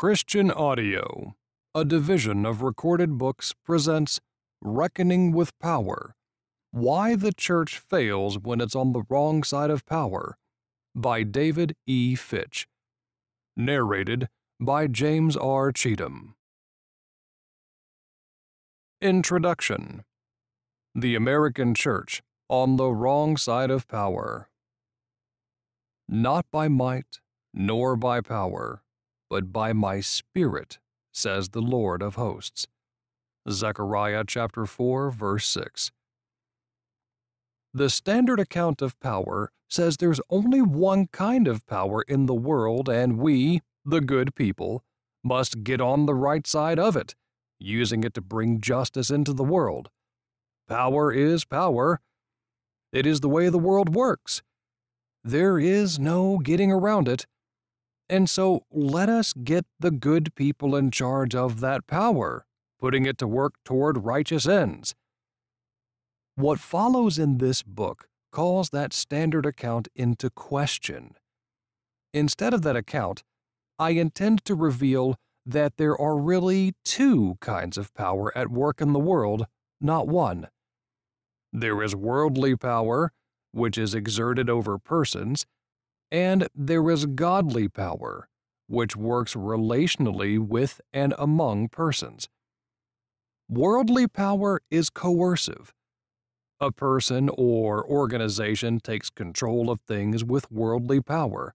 Christian Audio, a division of recorded books, presents Reckoning with Power Why the Church Fails When It's on the Wrong Side of Power by David E. Fitch. Narrated by James R. Cheatham. Introduction The American Church on the Wrong Side of Power. Not by might, nor by power but by my Spirit, says the Lord of hosts. Zechariah chapter 4, verse 6. The standard account of power says there's only one kind of power in the world, and we, the good people, must get on the right side of it, using it to bring justice into the world. Power is power. It is the way the world works. There is no getting around it. And so let us get the good people in charge of that power, putting it to work toward righteous ends. What follows in this book calls that standard account into question. Instead of that account, I intend to reveal that there are really two kinds of power at work in the world, not one. There is worldly power, which is exerted over persons, and there is godly power, which works relationally with and among persons. Worldly power is coercive. A person or organization takes control of things with worldly power.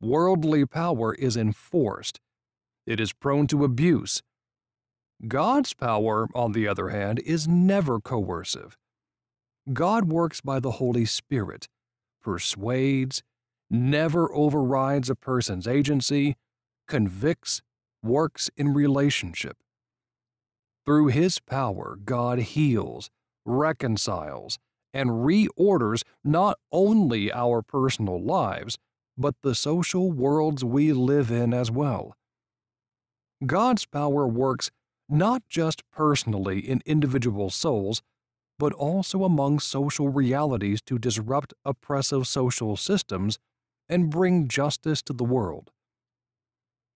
Worldly power is enforced. It is prone to abuse. God's power, on the other hand, is never coercive. God works by the Holy Spirit, persuades, never overrides a person's agency, convicts, works in relationship. Through His power, God heals, reconciles, and reorders not only our personal lives, but the social worlds we live in as well. God's power works not just personally in individual souls, but also among social realities to disrupt oppressive social systems and bring justice to the world.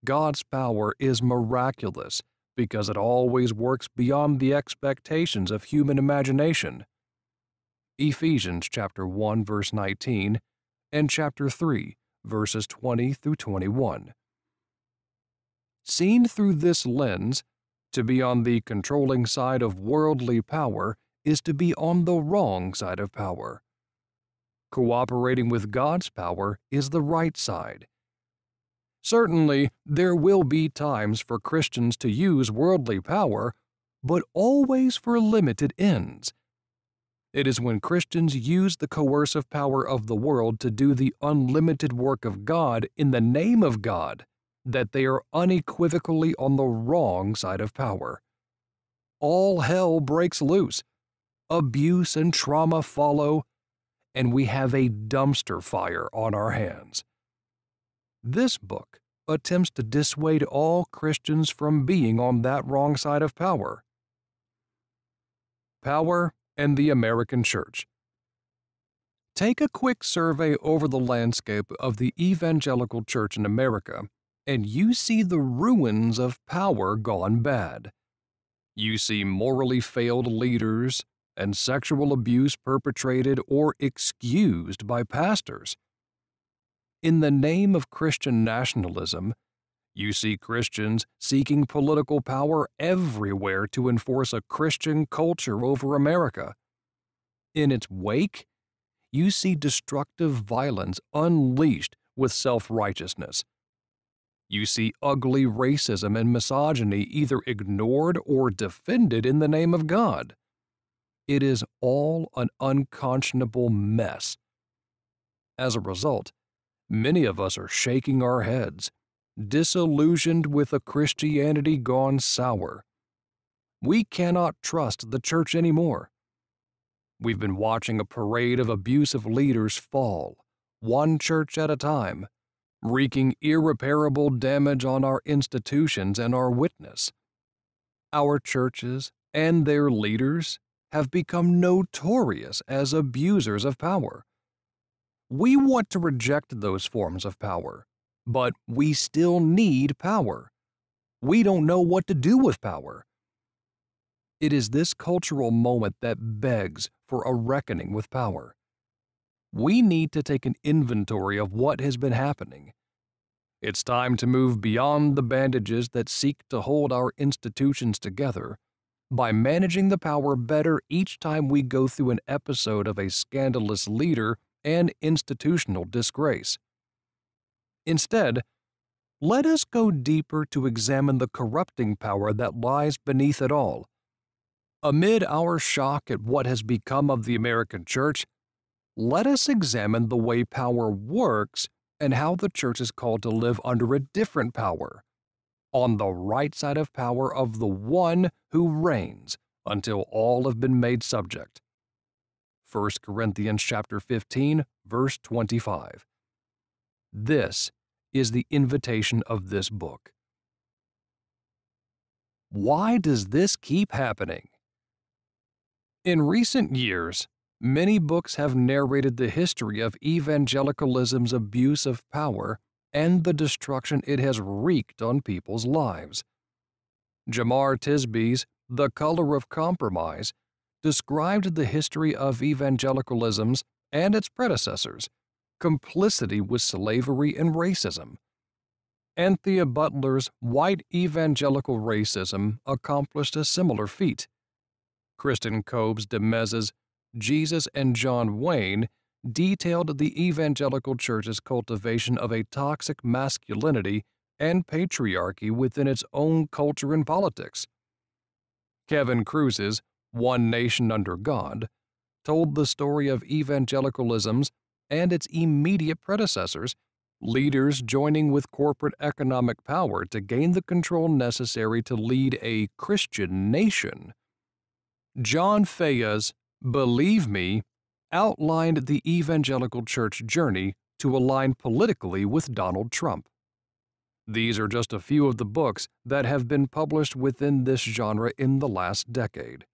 God's power is miraculous because it always works beyond the expectations of human imagination. Ephesians chapter 1 verse 19 and chapter 3 verses 20 through 21. Seen through this lens, to be on the controlling side of worldly power is to be on the wrong side of power. Cooperating with God's power is the right side. Certainly, there will be times for Christians to use worldly power, but always for limited ends. It is when Christians use the coercive power of the world to do the unlimited work of God in the name of God that they are unequivocally on the wrong side of power. All hell breaks loose. Abuse and trauma follow, and we have a dumpster fire on our hands. This book attempts to dissuade all Christians from being on that wrong side of power. Power and the American Church. Take a quick survey over the landscape of the evangelical church in America, and you see the ruins of power gone bad. You see morally failed leaders, and sexual abuse perpetrated or excused by pastors. In the name of Christian nationalism, you see Christians seeking political power everywhere to enforce a Christian culture over America. In its wake, you see destructive violence unleashed with self righteousness. You see ugly racism and misogyny either ignored or defended in the name of God. It is all an unconscionable mess. As a result, many of us are shaking our heads, disillusioned with a Christianity gone sour. We cannot trust the church anymore. We've been watching a parade of abusive leaders fall, one church at a time, wreaking irreparable damage on our institutions and our witness. Our churches and their leaders have become notorious as abusers of power. We want to reject those forms of power, but we still need power. We don't know what to do with power. It is this cultural moment that begs for a reckoning with power. We need to take an inventory of what has been happening. It's time to move beyond the bandages that seek to hold our institutions together by managing the power better each time we go through an episode of a scandalous leader and institutional disgrace. Instead, let us go deeper to examine the corrupting power that lies beneath it all Amid our shock at what has become of the American church, let us examine the way power works and how the church is called to live under a different power, on the right side of power of the one who reigns until all have been made subject. 1 Corinthians chapter 15 verse 25. This is the invitation of this book. Why does this keep happening? In recent years, many books have narrated the history of evangelicalism's abuse of power and the destruction it has wreaked on people's lives. Jemar Tisby's The Color of Compromise described the history of evangelicalism's and its predecessors, complicity with slavery and racism. Anthea Butler's White Evangelical Racism accomplished a similar feat. Kristin Kobes Du Mez's Jesus and John Wayne detailed the evangelical church's cultivation of a toxic masculinity and patriarchy within its own culture and politics. Kevin Kruse's One Nation Under God told the story of evangelicalism's and its immediate predecessors, leaders joining with corporate economic power to gain the control necessary to lead a Christian nation. John Fea's Believe Me outlined the evangelical church journey to align politically with Donald Trump. These are just a few of the books that have been published within this genre in the last decade.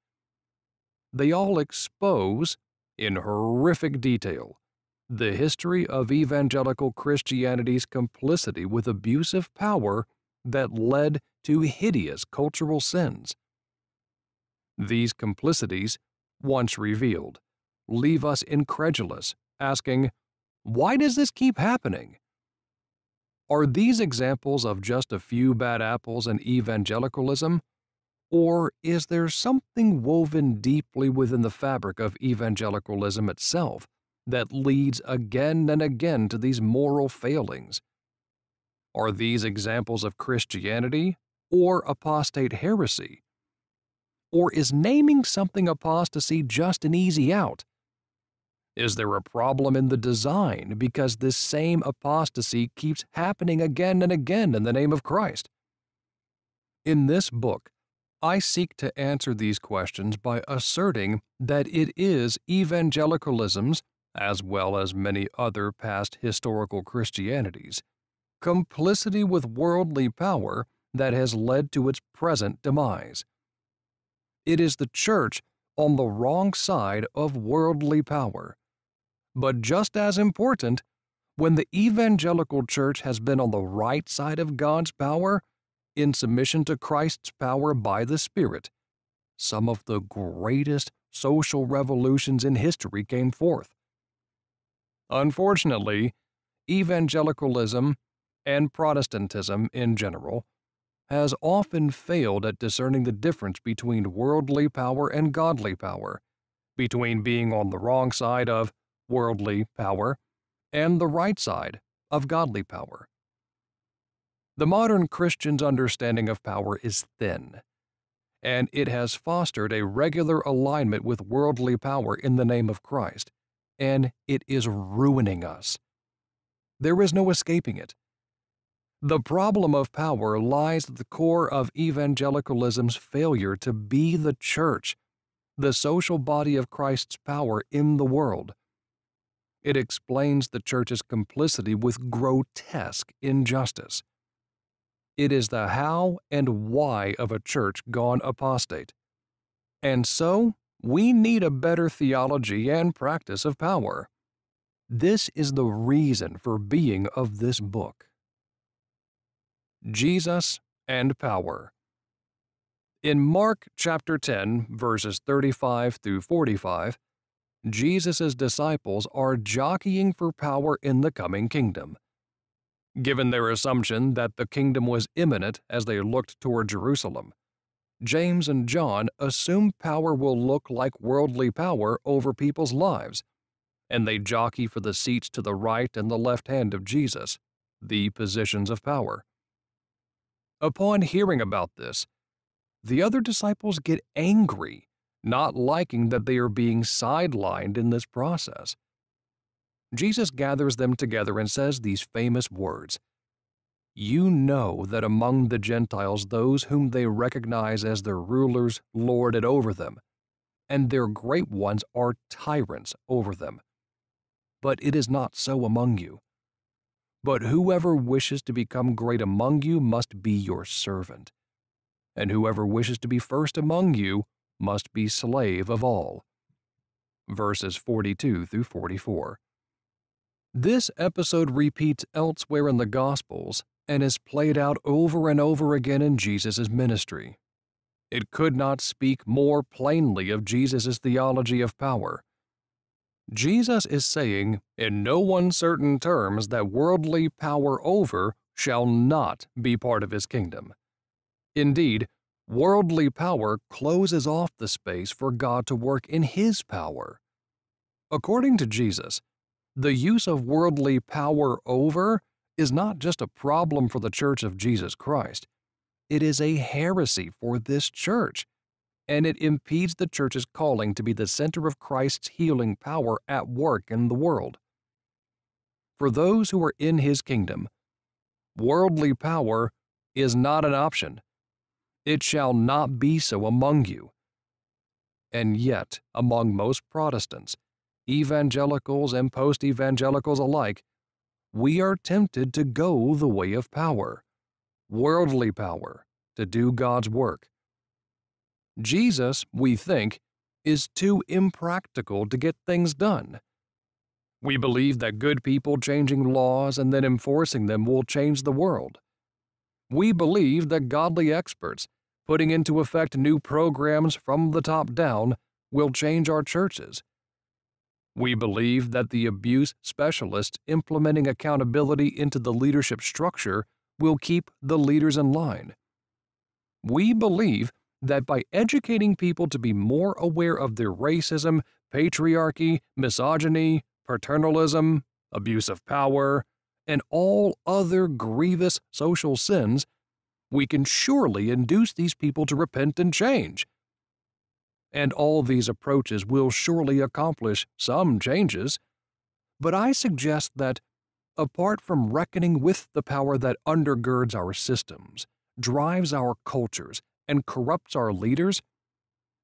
They all expose, in horrific detail, the history of evangelical Christianity's complicity with abusive power that led to hideous cultural sins these complicities, once revealed, leave us incredulous, asking, Why does this keep happening? Are these examples of just a few bad apples in evangelicalism? Or is there something woven deeply within the fabric of evangelicalism itself that leads again and again to these moral failings? Are these examples of Christianity or apostate heresy? Or is naming something apostasy just an easy out? Is there a problem in the design because this same apostasy keeps happening again and again in the name of Christ? In this book, I seek to answer these questions by asserting that it is evangelicalism's, as well as many other past historical Christianities, complicity with worldly power that has led to its present demise. It is the church on the wrong side of worldly power. But just as important, when the evangelical church has been on the right side of God's power, in submission to Christ's power by the Spirit, some of the greatest social revolutions in history came forth. Unfortunately, evangelicalism and Protestantism in general has often failed at discerning the difference between worldly power and godly power, between being on the wrong side of worldly power and the right side of godly power. The modern Christian's understanding of power is thin, and it has fostered a regular alignment with worldly power in the name of Christ, and it is ruining us. There is no escaping it. The problem of power lies at the core of evangelicalism's failure to be the church, the social body of Christ's power in the world. It explains the church's complicity with grotesque injustice. It is the how and why of a church gone apostate. And so, we need a better theology and practice of power. This is the reason for being of this book. Jesus and power. In Mark chapter 10, verses 35 through 45, Jesus' disciples are jockeying for power in the coming kingdom. Given their assumption that the kingdom was imminent as they looked toward Jerusalem, James and John assume power will look like worldly power over people's lives, and they jockey for the seats to the right and the left hand of Jesus, the positions of power. Upon hearing about this, the other disciples get angry, not liking that they are being sidelined in this process. Jesus gathers them together and says these famous words you know that among the Gentiles those whom they recognize as their rulers lord it over them, and their great ones are tyrants over them. But it is not so among you. But whoever wishes to become great among you must be your servant, and whoever wishes to be first among you must be slave of all. Verses 42 through 44. This episode repeats elsewhere in the Gospels and is played out over and over again in Jesus' ministry. It could not speak more plainly of Jesus' theology of power. Jesus is saying, in no uncertain terms, that worldly power over shall not be part of his kingdom. Indeed, worldly power closes off the space for God to work in his power. According to Jesus, the use of worldly power over is not just a problem for the Church of Jesus Christ, it is a heresy for this church, and it impedes the church's calling to be the center of Christ's healing power at work in the world. For those who are in his kingdom, worldly power is not an option. It shall not be so among you. And yet, among most Protestants, evangelicals and post evangelicals alike, we are tempted to go the way of power, worldly power, to do God's work. Jesus, we think, is too impractical to get things done. We believe that good people changing laws and then enforcing them will change the world. We believe that godly experts putting into effect new programs from the top down will change our churches we believe that the abuse specialists implementing accountability into the leadership structure will keep the leaders in line. We believe that by educating people to be more aware of their racism, patriarchy, misogyny, paternalism, abuse of power, and all other grievous social sins, we can surely induce these people to repent and change and all these approaches will surely accomplish some changes. But I suggest that, apart from reckoning with the power that undergirds our systems, drives our cultures, and corrupts our leaders,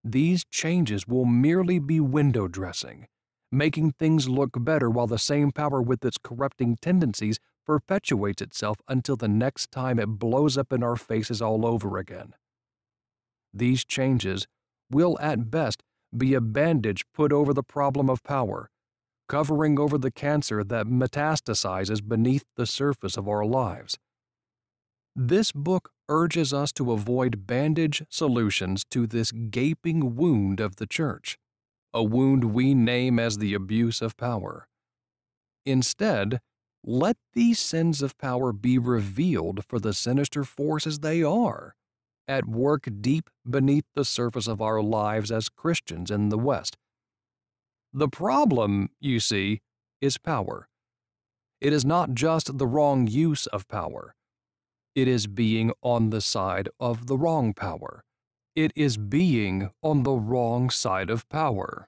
these changes will merely be window dressing, making things look better while the same power with its corrupting tendencies perpetuates itself until the next time it blows up in our faces all over again. These changes will at best be a bandage put over the problem of power, covering over the cancer that metastasizes beneath the surface of our lives. This book urges us to avoid bandage solutions to this gaping wound of the church, a wound we name as the abuse of power. Instead, let these sins of power be revealed for the sinister forces they are at work deep beneath the surface of our lives as Christians in the West. The problem, you see, is power. It is not just the wrong use of power. It is being on the side of the wrong power. It is being on the wrong side of power.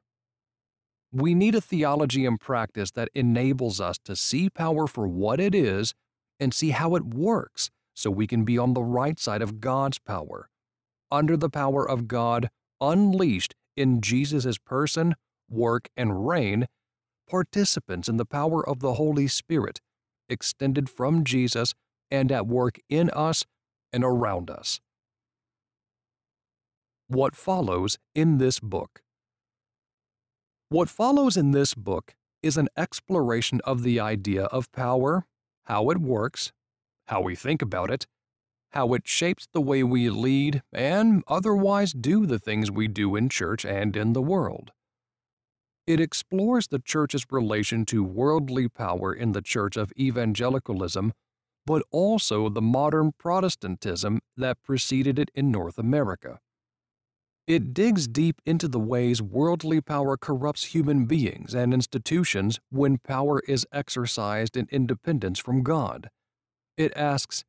We need a theology and practice that enables us to see power for what it is and see how it works so we can be on the right side of God's power, under the power of God unleashed in Jesus' person, work, and reign, participants in the power of the Holy Spirit, extended from Jesus and at work in us and around us. What follows in this book? What follows in this book is an exploration of the idea of power, how it works, how we think about it, how it shapes the way we lead and otherwise do the things we do in church and in the world. It explores the church's relation to worldly power in the church of evangelicalism, but also the modern Protestantism that preceded it in North America. It digs deep into the ways worldly power corrupts human beings and institutions when power is exercised in independence from God. It asks,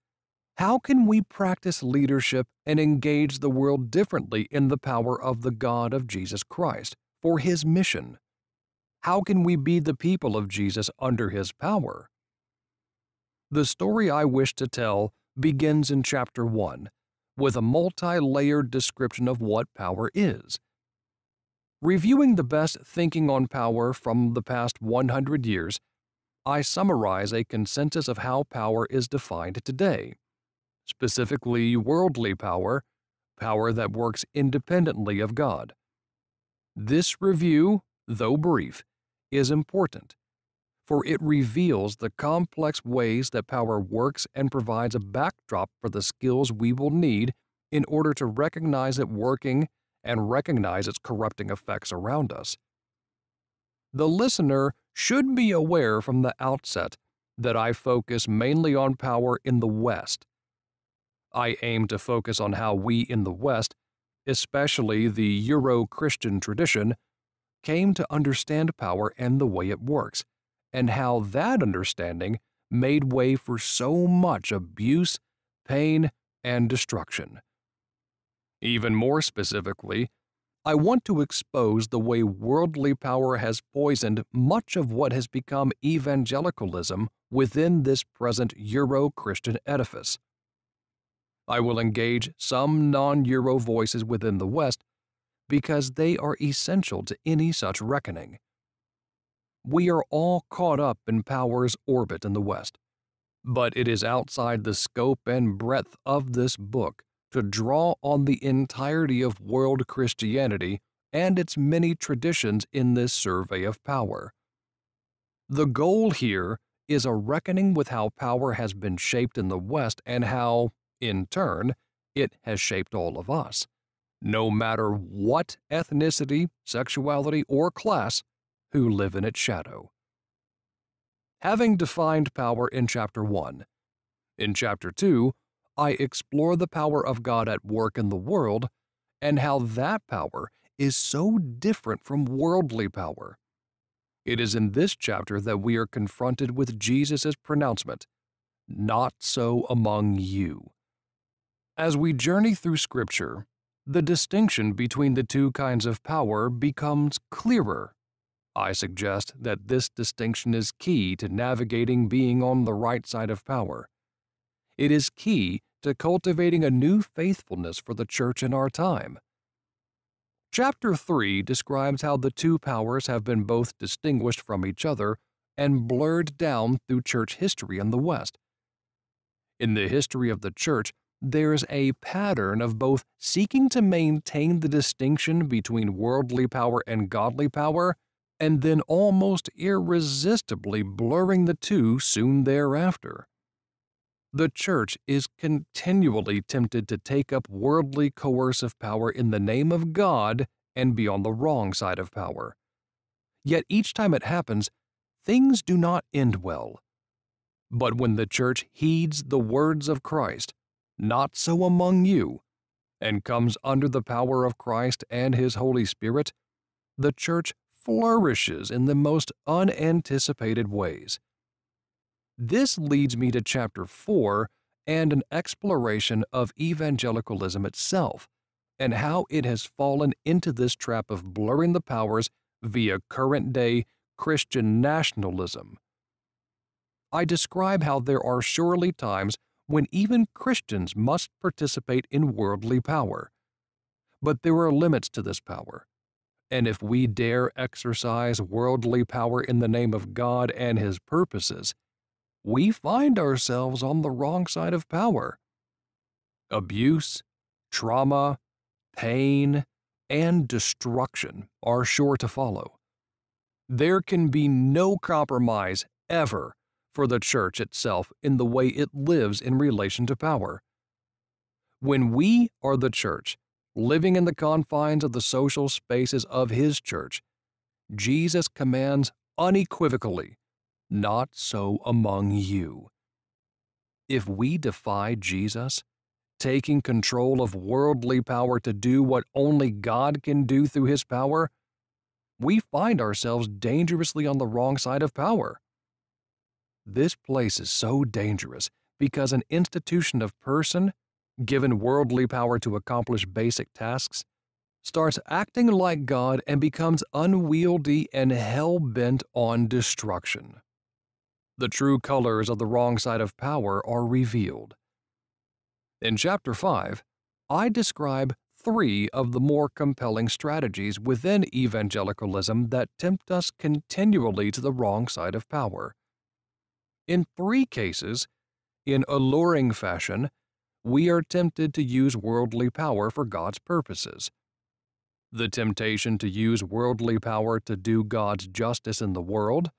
how can we practice leadership and engage the world differently in the power of the God of Jesus Christ for His mission? How can we be the people of Jesus under His power? The story I wish to tell begins in chapter 1 with a multi layered description of what power is. Reviewing the best thinking on power from the past 100 years, I summarize a consensus of how power is defined today. Specifically, worldly power, power that works independently of God. This review, though brief, is important, for it reveals the complex ways that power works and provides a backdrop for the skills we will need in order to recognize it working and recognize its corrupting effects around us. The listener should be aware from the outset that I focus mainly on power in the West. I aim to focus on how we in the West, especially the Euro Christian tradition, came to understand power and the way it works, and how that understanding made way for so much abuse, pain, and destruction. Even more specifically, I want to expose the way worldly power has poisoned much of what has become evangelicalism within this present Euro Christian edifice. I will engage some non Euro voices within the West because they are essential to any such reckoning. We are all caught up in power's orbit in the West, but it is outside the scope and breadth of this book to draw on the entirety of world Christianity and its many traditions in this survey of power. The goal here is a reckoning with how power has been shaped in the West and how, in turn, it has shaped all of us no matter what ethnicity, sexuality, or class, who live in its shadow. Having defined power in Chapter 1, in Chapter 2, I explore the power of God at work in the world and how that power is so different from worldly power. It is in this chapter that we are confronted with Jesus' pronouncement, Not so among you. As we journey through Scripture, the distinction between the two kinds of power becomes clearer. I suggest that this distinction is key to navigating being on the right side of power. It is key to cultivating a new faithfulness for the church in our time. Chapter 3 describes how the two powers have been both distinguished from each other and blurred down through church history in the West. In the history of the church, there's a pattern of both seeking to maintain the distinction between worldly power and godly power, and then almost irresistibly blurring the two soon thereafter. The Church is continually tempted to take up worldly coercive power in the name of God and be on the wrong side of power. Yet each time it happens, things do not end well. But when the Church heeds the words of Christ, not so among you, and comes under the power of Christ and His Holy Spirit, the Church flourishes in the most unanticipated ways. This leads me to chapter 4 and an exploration of evangelicalism itself and how it has fallen into this trap of blurring the powers via current day Christian nationalism. I describe how there are surely times when even Christians must participate in worldly power. But there are limits to this power. And if we dare exercise worldly power in the name of God and His purposes, we find ourselves on the wrong side of power. Abuse, trauma, pain, and destruction are sure to follow. There can be no compromise ever for the church itself in the way it lives in relation to power. When we are the church, living in the confines of the social spaces of His church, Jesus commands unequivocally, Not so among you. If we defy Jesus, taking control of worldly power to do what only God can do through His power, we find ourselves dangerously on the wrong side of power. This place is so dangerous because an institution of person, given worldly power to accomplish basic tasks, starts acting like God and becomes unwieldy and hell bent on destruction. The true colors of the wrong side of power are revealed. In Chapter 5, I describe three of the more compelling strategies within evangelicalism that tempt us continually to the wrong side of power. In three cases, in alluring fashion, we are tempted to use worldly power for God's purposes. The temptation to use worldly power to do God's justice in the world,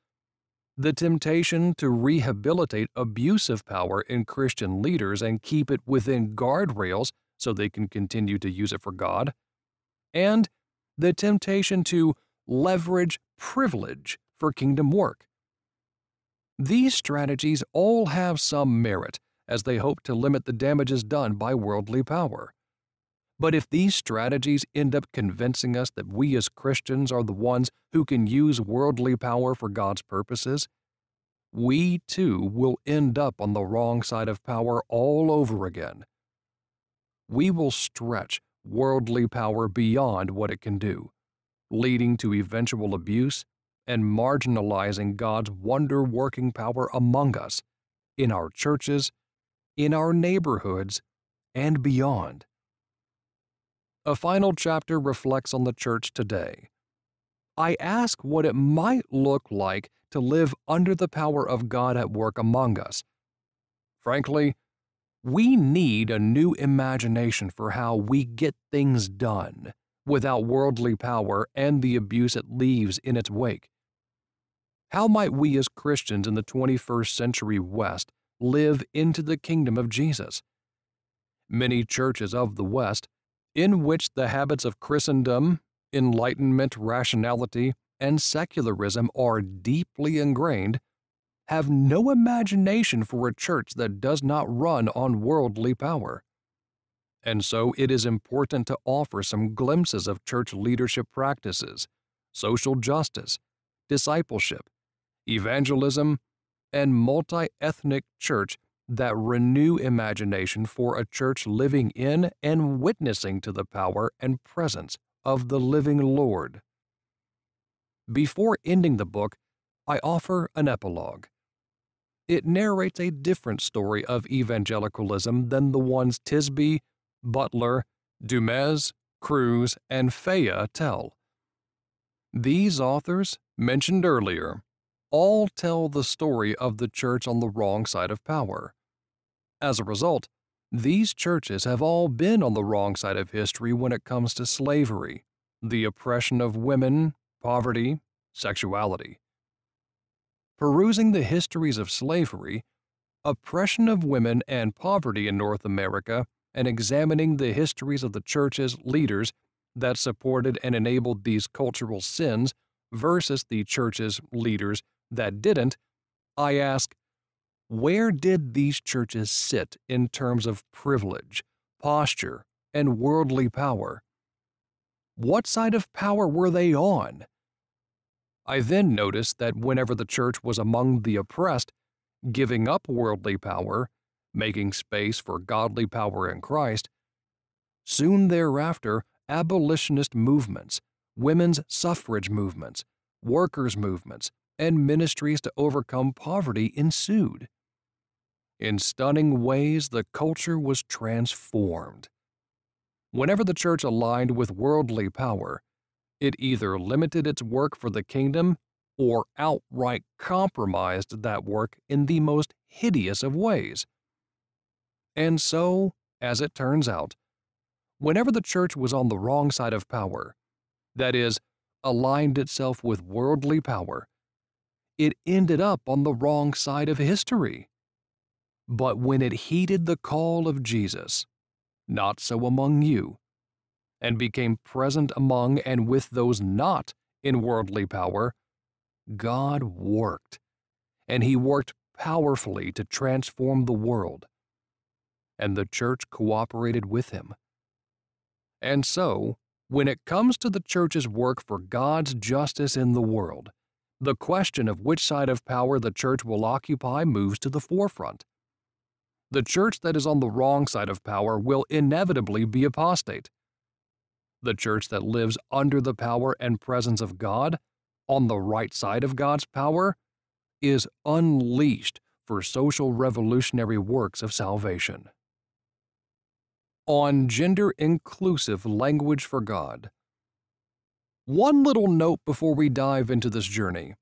the temptation to rehabilitate abusive power in Christian leaders and keep it within guardrails so they can continue to use it for God, and the temptation to leverage privilege for kingdom work. These strategies all have some merit as they hope to limit the damages done by worldly power. But if these strategies end up convincing us that we as Christians are the ones who can use worldly power for God's purposes, we too will end up on the wrong side of power all over again. We will stretch worldly power beyond what it can do, leading to eventual abuse and marginalizing God's wonder working power among us, in our churches, in our neighborhoods, and beyond. A final chapter reflects on the church today. I ask what it might look like to live under the power of God at work among us. Frankly, we need a new imagination for how we get things done without worldly power and the abuse it leaves in its wake. How might we as Christians in the 21st century West live into the kingdom of Jesus? Many churches of the West in which the habits of Christendom, Enlightenment rationality, and secularism are deeply ingrained, have no imagination for a church that does not run on worldly power. And so it is important to offer some glimpses of church leadership practices, social justice, discipleship, evangelism, and multi ethnic church that renew imagination for a church living in and witnessing to the power and presence of the living Lord. Before ending the book, I offer an epilogue. It narrates a different story of evangelicalism than the ones Tisby, Butler, Dumas, Kruse, and Fea tell. These authors, mentioned earlier, all tell the story of the church on the wrong side of power. As a result, these churches have all been on the wrong side of history when it comes to slavery, the oppression of women, poverty, sexuality. Perusing the histories of slavery, oppression of women, and poverty in North America, and examining the histories of the church's leaders that supported and enabled these cultural sins versus the church's leaders that didn't, I ask, where did these churches sit in terms of privilege, posture, and worldly power? What side of power were they on? I then noticed that whenever the church was among the oppressed, giving up worldly power, making space for godly power in Christ, soon thereafter, abolitionist movements, women's suffrage movements, workers' movements, and ministries to overcome poverty ensued. In stunning ways, the culture was transformed. Whenever the church aligned with worldly power, it either limited its work for the kingdom or outright compromised that work in the most hideous of ways. And so, as it turns out, whenever the church was on the wrong side of power, that is, aligned itself with worldly power, it ended up on the wrong side of history. But when it heeded the call of Jesus, not so among you, and became present among and with those not in worldly power, God worked, and He worked powerfully to transform the world. And the church cooperated with Him. And so, when it comes to the church's work for God's justice in the world, the question of which side of power the church will occupy moves to the forefront. The church that is on the wrong side of power will inevitably be apostate. The church that lives under the power and presence of God, on the right side of God's power, is unleashed for social revolutionary works of salvation. On gender inclusive language for God. One little note before we dive into this journey.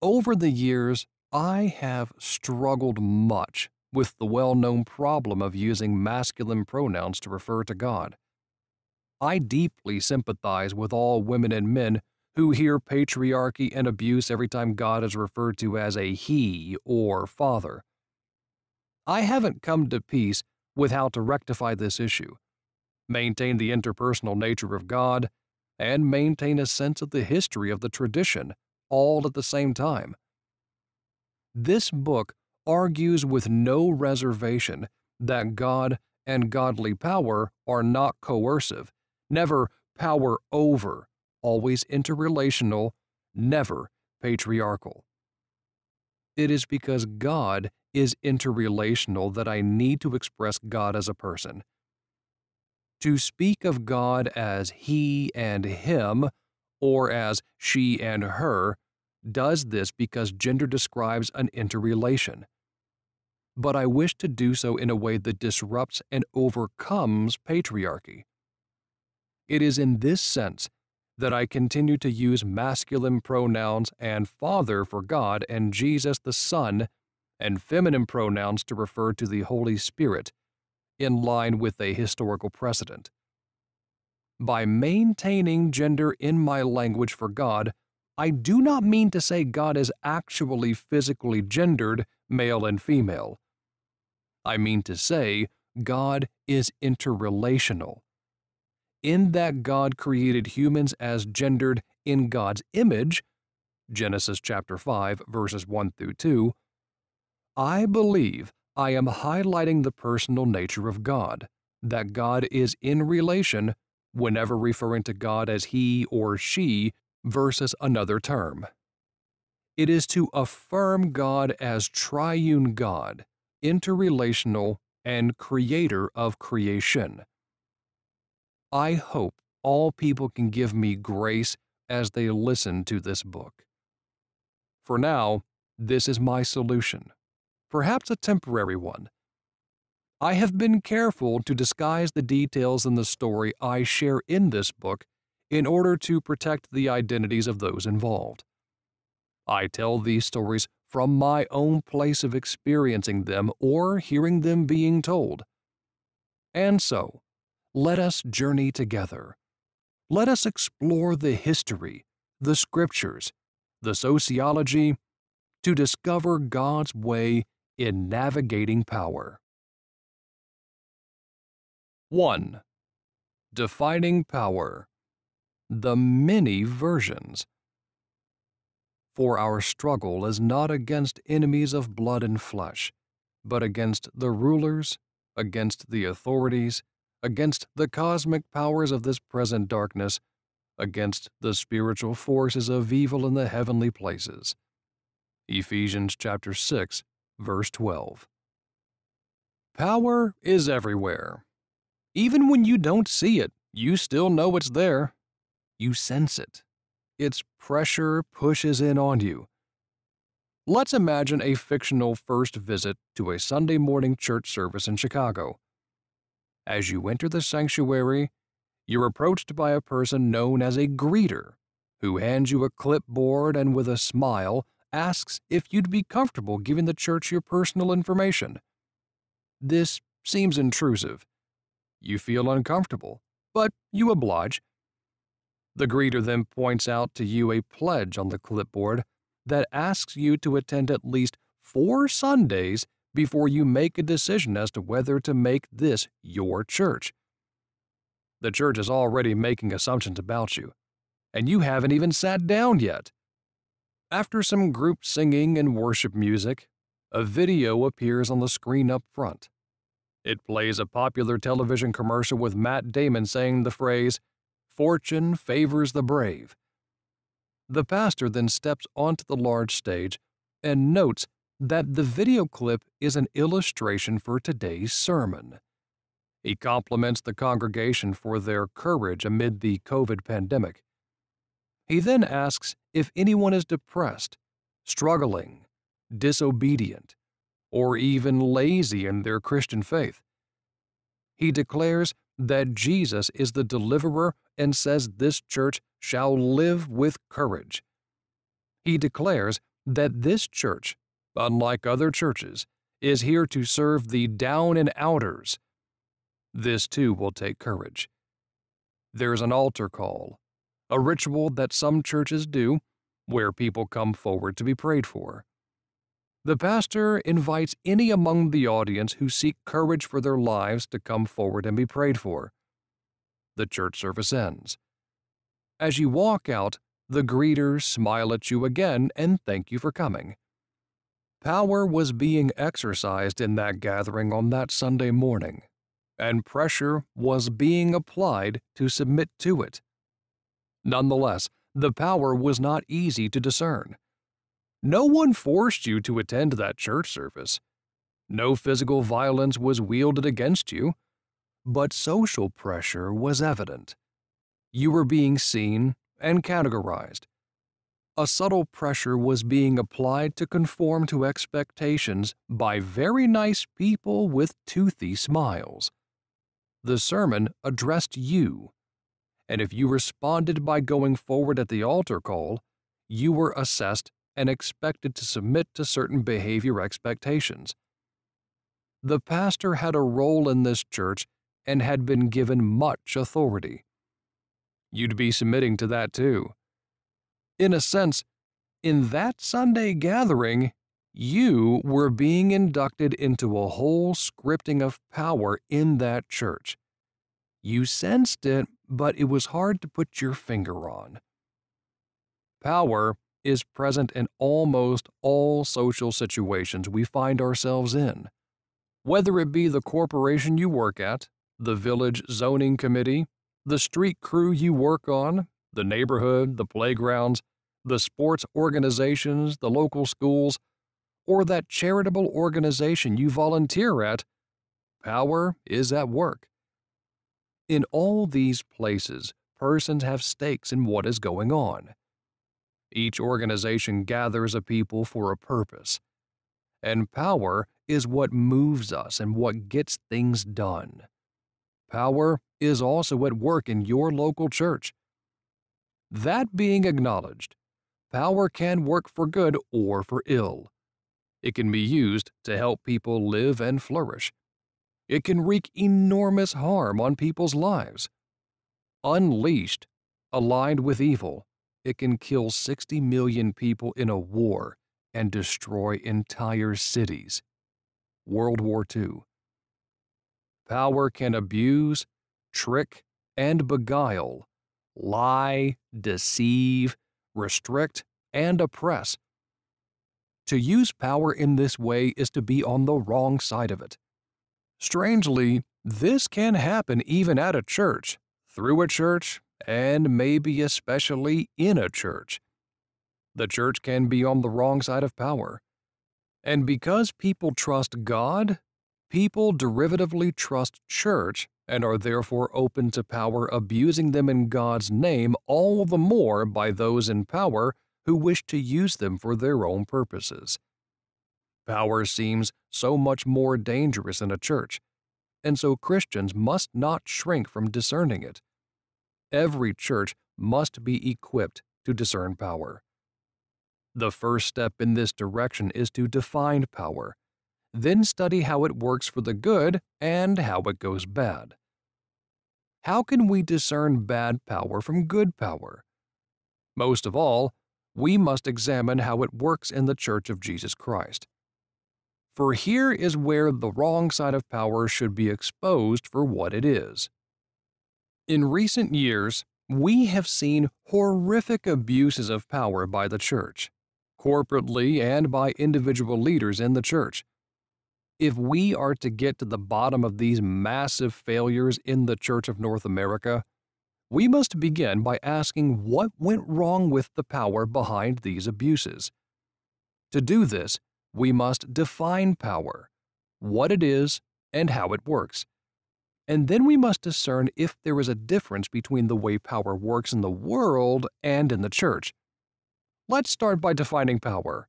Over the years, I have struggled much with the well known problem of using masculine pronouns to refer to God. I deeply sympathize with all women and men who hear patriarchy and abuse every time God is referred to as a he or father. I haven't come to peace with how to rectify this issue, maintain the interpersonal nature of God, and maintain a sense of the history of the tradition, all at the same time. This book argues with no reservation that God and godly power are not coercive, never power over, always interrelational, never patriarchal. It is because God is interrelational that I need to express God as a person. To speak of God as he and him, or as she and her, does this because gender describes an interrelation. But I wish to do so in a way that disrupts and overcomes patriarchy. It is in this sense that I continue to use masculine pronouns and Father for God and Jesus the Son, and feminine pronouns to refer to the Holy Spirit, in line with a historical precedent. By maintaining gender in my language for God, I do not mean to say God is actually physically gendered, male and female. I mean to say God is interrelational. In that God created humans as gendered in God's image, Genesis chapter 5 verses 1 through 2, I believe I am highlighting the personal nature of God, that God is in relation whenever referring to God as he or she versus another term. It is to affirm God as triune God, interrelational, and creator of creation. I hope all people can give me grace as they listen to this book. For now, this is my solution, perhaps a temporary one. I have been careful to disguise the details in the story I share in this book in order to protect the identities of those involved. I tell these stories from my own place of experiencing them or hearing them being told. And so, let us journey together. Let us explore the history, the scriptures, the sociology, to discover God's way in navigating power. 1. Defining Power the many versions. For our struggle is not against enemies of blood and flesh, but against the rulers, against the authorities, against the cosmic powers of this present darkness, against the spiritual forces of evil in the heavenly places. Ephesians chapter 6, verse 12. Power is everywhere. Even when you don't see it, you still know it's there. You sense it. Its pressure pushes in on you. Let's imagine a fictional first visit to a Sunday morning church service in Chicago. As you enter the sanctuary, you're approached by a person known as a greeter, who hands you a clipboard and with a smile asks if you'd be comfortable giving the church your personal information. This seems intrusive. You feel uncomfortable, but you oblige. The greeter then points out to you a pledge on the clipboard that asks you to attend at least four Sundays before you make a decision as to whether to make this your church. The church is already making assumptions about you, and you haven't even sat down yet. After some group singing and worship music, a video appears on the screen up front. It plays a popular television commercial with Matt Damon saying the phrase, Fortune favors the brave. The pastor then steps onto the large stage and notes that the video clip is an illustration for today's sermon. He compliments the congregation for their courage amid the COVID pandemic. He then asks if anyone is depressed, struggling, disobedient, or even lazy in their Christian faith. He declares that Jesus is the deliverer and says this church shall live with courage. He declares that this church, unlike other churches, is here to serve the down and outers. This too will take courage. There's an altar call, a ritual that some churches do where people come forward to be prayed for. The pastor invites any among the audience who seek courage for their lives to come forward and be prayed for. The church service ends. As you walk out, the greeters smile at you again and thank you for coming. Power was being exercised in that gathering on that Sunday morning, and pressure was being applied to submit to it. Nonetheless, the power was not easy to discern. No one forced you to attend that church service. No physical violence was wielded against you, but social pressure was evident. You were being seen and categorized. A subtle pressure was being applied to conform to expectations by very nice people with toothy smiles. The sermon addressed you, and if you responded by going forward at the altar call, you were assessed and expected to submit to certain behavior expectations. The pastor had a role in this church and had been given much authority. You'd be submitting to that too. In a sense, in that Sunday gathering, you were being inducted into a whole scripting of power in that church. You sensed it, but it was hard to put your finger on. Power is present in almost all social situations we find ourselves in. Whether it be the corporation you work at, the village zoning committee, the street crew you work on, the neighborhood, the playgrounds, the sports organizations, the local schools, or that charitable organization you volunteer at, power is at work. In all these places, persons have stakes in what is going on. Each organization gathers a people for a purpose. And power is what moves us and what gets things done. Power is also at work in your local church. That being acknowledged, power can work for good or for ill. It can be used to help people live and flourish. It can wreak enormous harm on people's lives. Unleashed, aligned with evil, it can kill 60 million people in a war and destroy entire cities. World War II. Power can abuse, trick, and beguile, lie, deceive, restrict, and oppress. To use power in this way is to be on the wrong side of it. Strangely, this can happen even at a church, through a church, and maybe especially in a church. The church can be on the wrong side of power. And because people trust God, people derivatively trust church and are therefore open to power abusing them in God's name all the more by those in power who wish to use them for their own purposes. Power seems so much more dangerous in a church, and so Christians must not shrink from discerning it. Every church must be equipped to discern power. The first step in this direction is to define power, then study how it works for the good and how it goes bad. How can we discern bad power from good power? Most of all, we must examine how it works in the Church of Jesus Christ. For here is where the wrong side of power should be exposed for what it is. In recent years, we have seen horrific abuses of power by the church, corporately and by individual leaders in the church. If we are to get to the bottom of these massive failures in the Church of North America, we must begin by asking what went wrong with the power behind these abuses. To do this, we must define power, what it is, and how it works. And then we must discern if there is a difference between the way power works in the world and in the church. Let's start by defining power.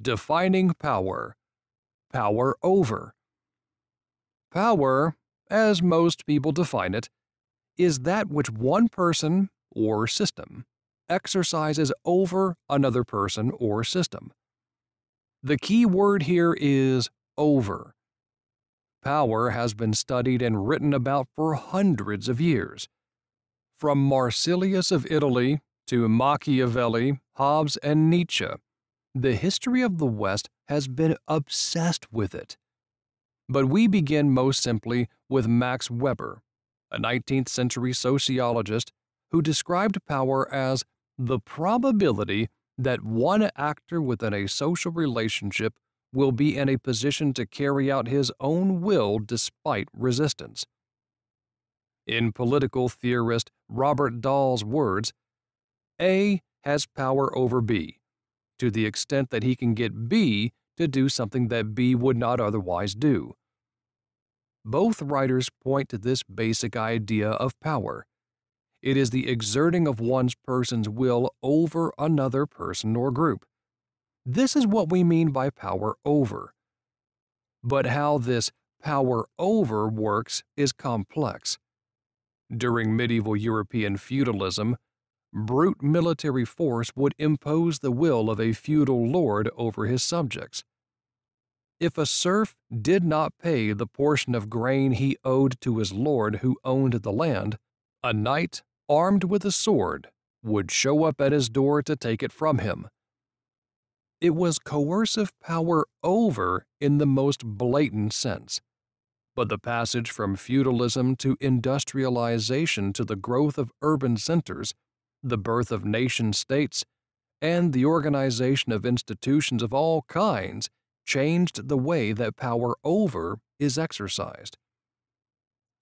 Defining power. Power over. Power, as most people define it, is that which one person or system exercises over another person or system. The key word here is over. Power has been studied and written about for hundreds of years. From Marsilius of Italy to Machiavelli, Hobbes, and Nietzsche, the history of the West has been obsessed with it. But we begin most simply with Max Weber, a 19th century sociologist who described power as the probability that one actor within a social relationship will be in a position to carry out his own will despite resistance. In political theorist Robert Dahl's words, A has power over B to the extent that he can get B to do something that B would not otherwise do. Both writers point to this basic idea of power. It is the exerting of one's person's will over another person or group. This is what we mean by power over. But how this power over works is complex. During medieval European feudalism, brute military force would impose the will of a feudal lord over his subjects. If a serf did not pay the portion of grain he owed to his lord who owned the land, a knight armed with a sword would show up at his door to take it from him. It was coercive power over in the most blatant sense. But the passage from feudalism to industrialization to the growth of urban centers, the birth of nation states, and the organization of institutions of all kinds changed the way that power over is exercised.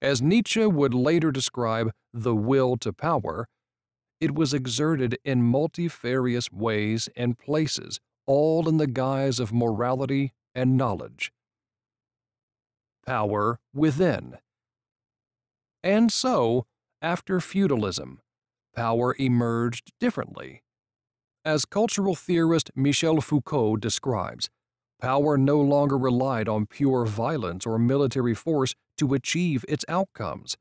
As Nietzsche would later describe the will to power, it was exerted in multifarious ways and places, all in the guise of morality and knowledge. Power within. And so, after feudalism, power emerged differently. As cultural theorist Michel Foucault describes, Power no longer relied on pure violence or military force to achieve its outcomes.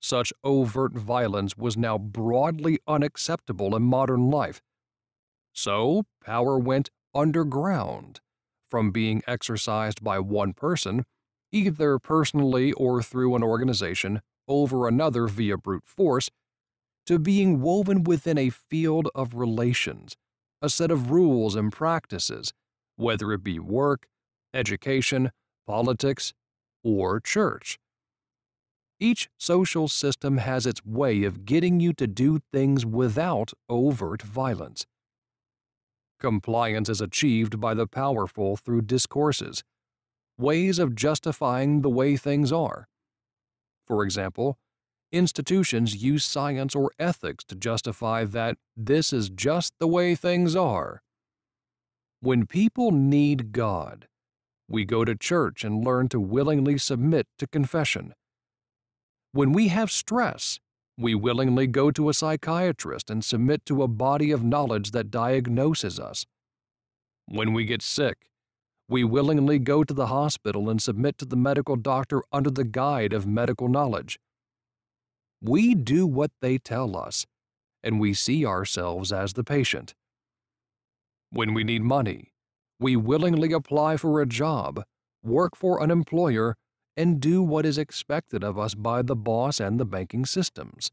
Such overt violence was now broadly unacceptable in modern life. So, power went underground, from being exercised by one person, either personally or through an organization, over another via brute force, to being woven within a field of relations, a set of rules and practices whether it be work, education, politics, or church. Each social system has its way of getting you to do things without overt violence. Compliance is achieved by the powerful through discourses, ways of justifying the way things are. For example, institutions use science or ethics to justify that this is just the way things are. When people need God, we go to church and learn to willingly submit to confession. When we have stress, we willingly go to a psychiatrist and submit to a body of knowledge that diagnoses us. When we get sick, we willingly go to the hospital and submit to the medical doctor under the guide of medical knowledge. We do what they tell us, and we see ourselves as the patient. When we need money, we willingly apply for a job, work for an employer, and do what is expected of us by the boss and the banking systems.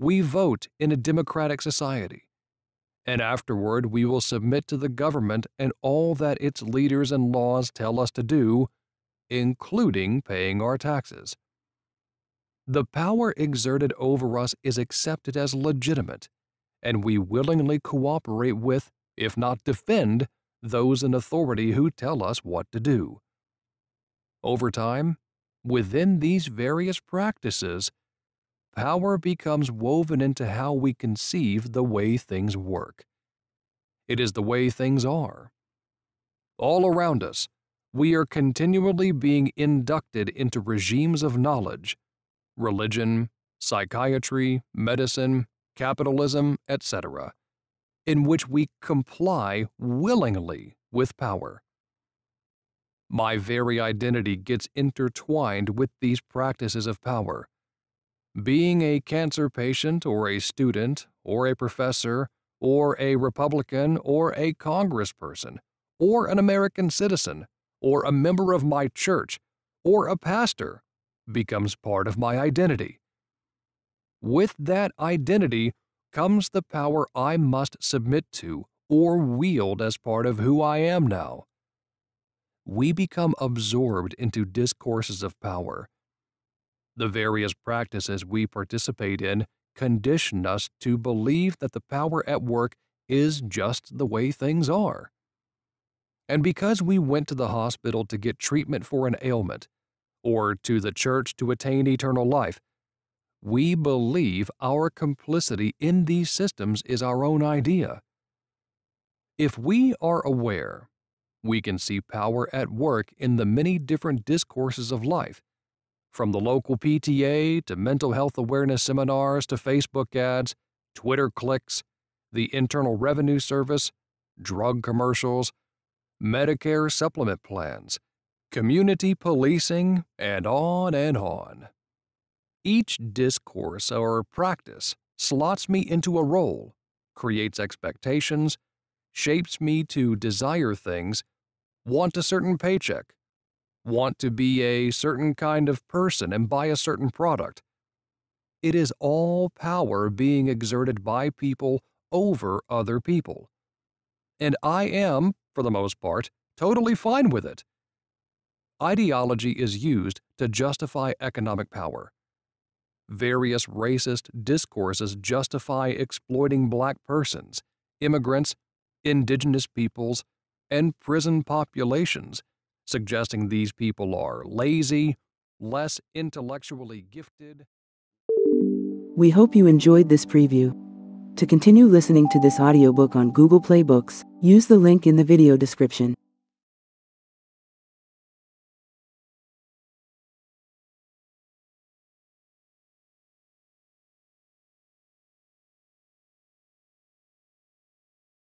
We vote in a democratic society, and afterward we will submit to the government and all that its leaders and laws tell us to do, including paying our taxes. The power exerted over us is accepted as legitimate, and we willingly cooperate with, if not defend, those in authority who tell us what to do. Over time, within these various practices, power becomes woven into how we conceive the way things work. It is the way things are. All around us, we are continually being inducted into regimes of knowledge, religion, psychiatry, medicine, capitalism, etc., in which we comply willingly with power. My very identity gets intertwined with these practices of power. Being a cancer patient or a student or a professor or a Republican or a congressperson or an American citizen or a member of my church or a pastor becomes part of my identity. With that identity comes the power I must submit to or wield as part of who I am now. We become absorbed into discourses of power. The various practices we participate in condition us to believe that the power at work is just the way things are. And because we went to the hospital to get treatment for an ailment, or to the church to attain eternal life, we believe our complicity in these systems is our own idea. If we are aware, we can see power at work in the many different discourses of life, from the local PTA to mental health awareness seminars to Facebook ads, Twitter clicks, the Internal Revenue Service, drug commercials, Medicare supplement plans, community policing, and on and on. Each discourse or practice slots me into a role, creates expectations, shapes me to desire things, want a certain paycheck, want to be a certain kind of person and buy a certain product. It is all power being exerted by people over other people. And I am, for the most part, totally fine with it. Ideology is used to justify economic power. Various racist discourses justify exploiting black persons, immigrants, indigenous peoples, and prison populations, suggesting these people are lazy, less intellectually gifted. We hope you enjoyed this preview. To continue listening to this audiobook on Google Play Books, use the link in the video description.